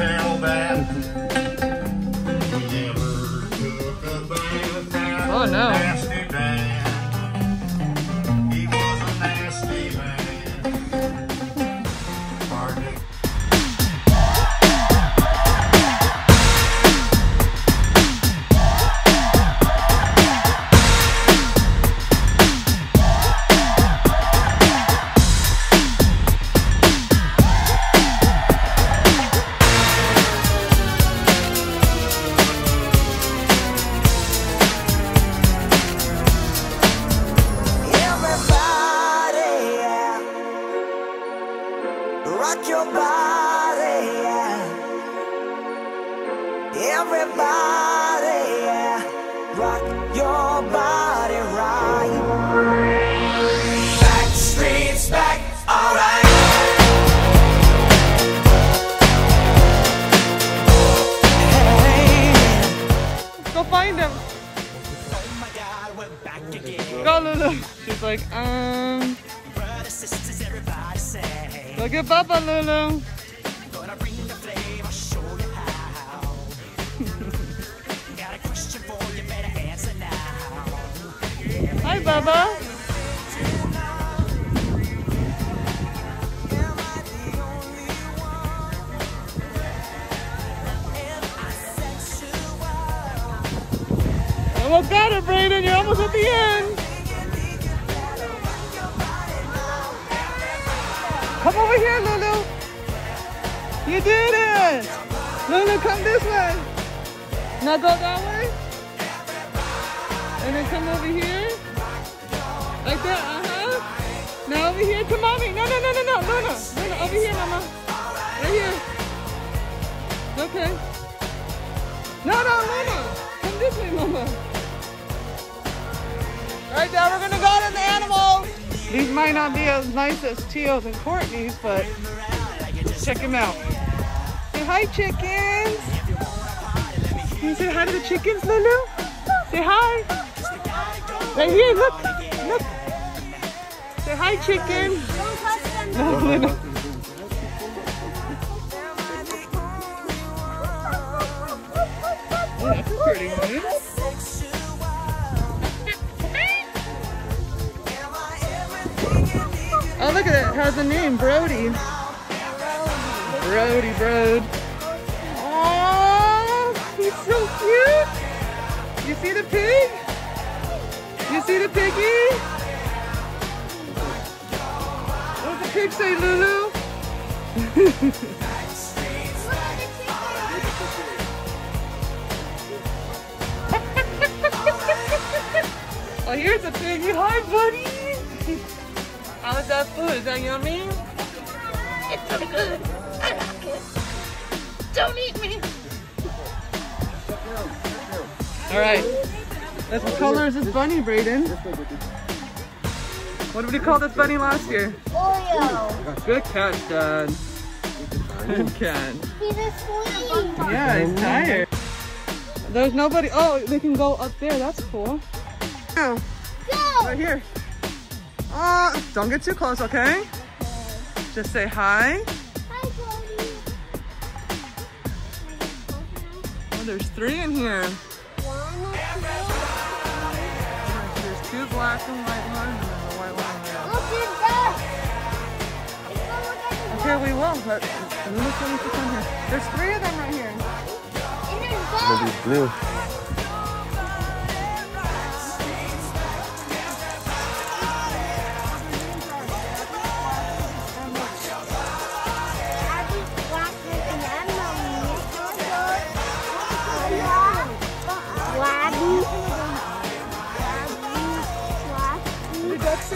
tell that. Everybody, yeah. Rock your body right. Backstreet's back, alright. Hey. Go find him. Oh my God, we're back again. Go, Lulu. She's like, um, Brothers, sisters, everybody say. go get Bubba, Lulu. Hi, Almost got it, Brayden. You're almost at the end. Come over here, Lulu. You did it. Lulu, come this way. Now go that way. And then come over here. Like that, uh-huh. Now over here to mommy. No, no, no, no, no, no, no. No, no, over here, mama. Right here. Okay. No, no, mama. Come this way, mama. All right, now we're gonna go to the animals. These might not be as nice as Teal's and Courtney's, but check them out. Say hi, chickens. Can you say hi to the chickens, Lulu? Say hi. Right here, look, look. Say hi, chicken. No, Lulu. Oh, that's pretty one. Oh, look at it. It has a name, Brody. Brody, Brode. Oh, he's so cute. You see the pig? See the piggy? What does the pig say, Lulu? oh, here's a piggy. Hi, buddy. How's that food? Is that yummy? It's so good. I like it. Don't eat me. All right. What color is this bunny, Brayden? What did we call this bunny last year? Oreo. Good catch, Dad. Good catch. He's asleep. Yeah, he's tired. There's nobody. Oh, they can go up there. That's cool. Oh, Go. right here. Uh, don't get too close, okay? okay. Just say hi. Hi, Cody. Oh, there's three in here. One, There's two black and white ones, and there's a white one over there. Look at that. Go look at the Here we will, but Lulu's going to come here. There's three of them right here. And there's blue.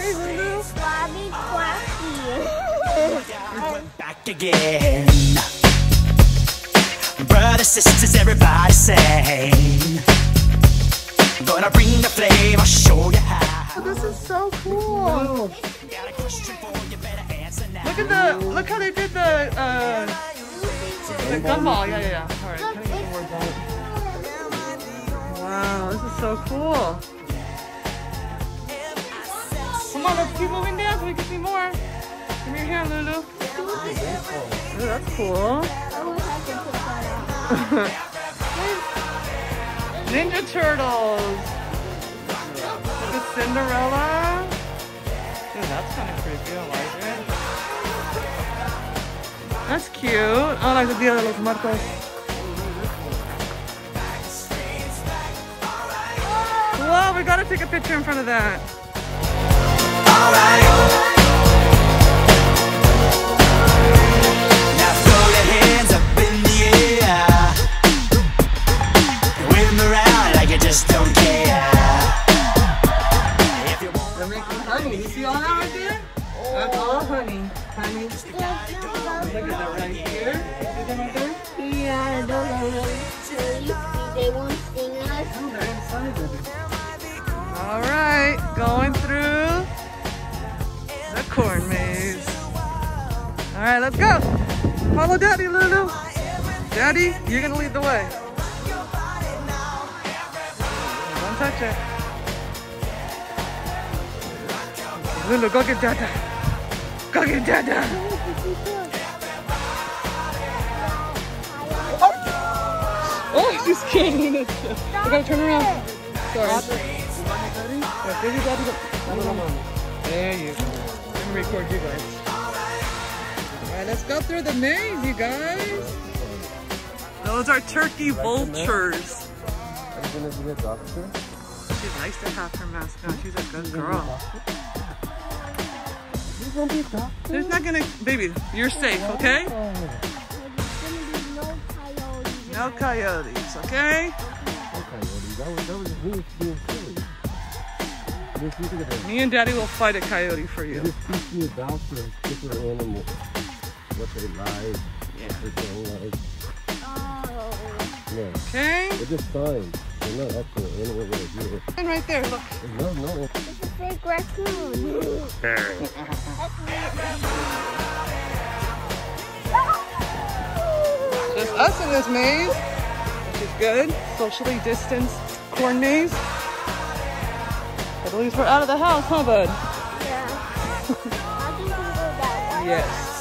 What did that say, Lulu? Back again. Brothers, sisters, everybody say. Gonna bring the flame, I'll show you how. This is so cool. Got a question for you, better answer now. Look at the, look how they did the, uh, the gumball. Yeah, yeah, yeah. All right, can I get some words on? Wow, this is so cool. Come on, let's keep moving down so we can see more. Come here, here, Lulu. Ooh, that's cool. Ninja Turtles. Look at Cinderella. Dude, that's kind of creepy. I like it. That's cute. I like the Dia de los Muertos. Whoa, we gotta take a picture in front of that. All right here. Yeah, don't go. there? That's right, let's go. Follow Daddy, Lulu. Daddy, you're gonna lead the way. Don't touch it. Lulu, go get Dada. Go get Dada. Oh, she's kidding. I gotta turn around. Sorry. There you go. Let me record you guys. Alright, let's go through the maze, you guys. Those are turkey vultures. Are you gonna be a doctor? She likes to have her mask on. She's a good girl. You gonna be a doctor? There's not gonna, baby, you're safe, okay? There's gonna be no coyotes. No coyotes, okay? Okay, Eddie, that was that was just me being silly. Just look at that. Me and daddy will fight a coyote for you. Just teach me about the different animals, what they like, what they don't like. Oh. Yeah, Okay? they're just signs. They're not actual animals that are here. And right there, look. No, no. It's a fake raccoon. There's us in this maze, which is good. Socially distanced corn maze. I believe we're out of the house, huh, bud? Yeah. I think we can go that way. Yes.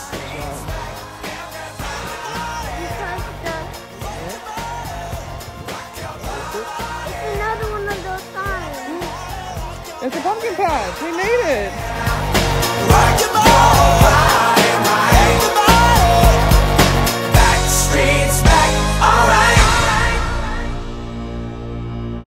It's a pumpkin patch. We made it.